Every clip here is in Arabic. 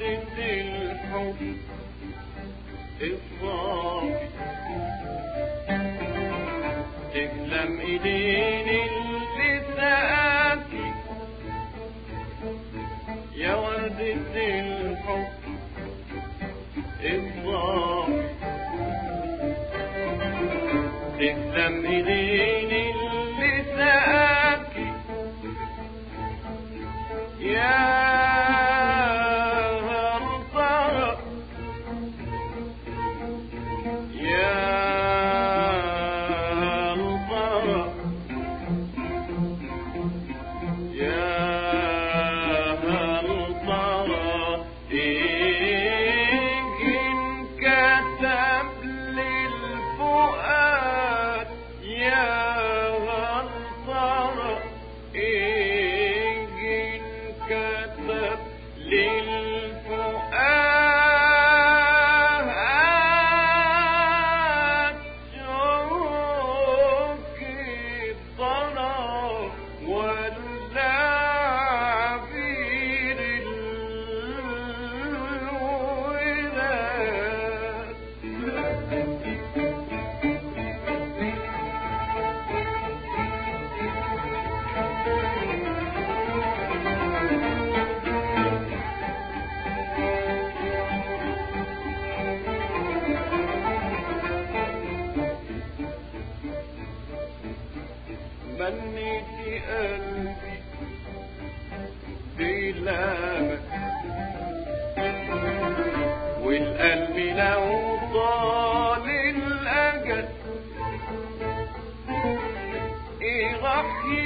قصة الحب الصعب تلم ايدين اللي سقاكي يا وردة الحب الصعب تلم ايدين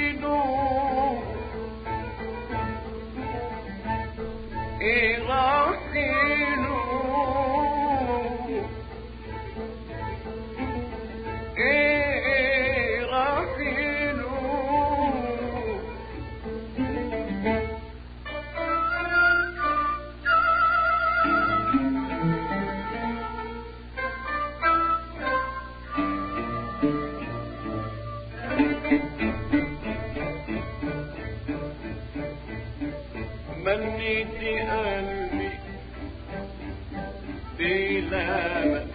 يفسدون تمنيت قلبي بلامك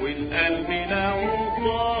والقلب لو طار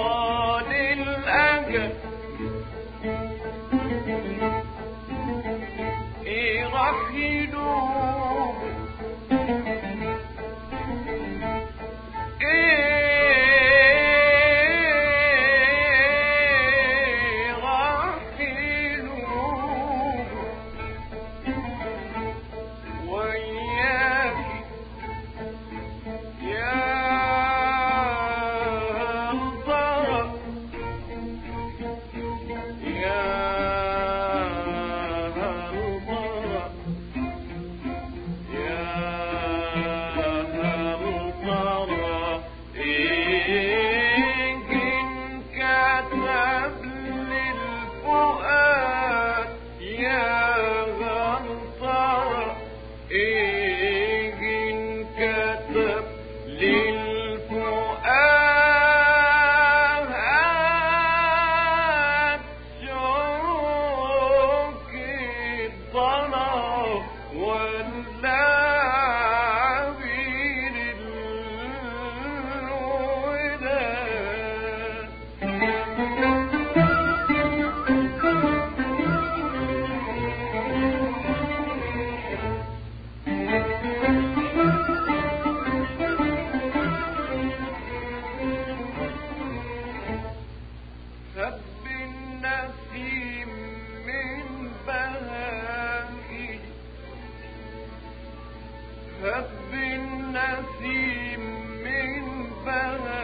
Yeah. هب النسيم من بلد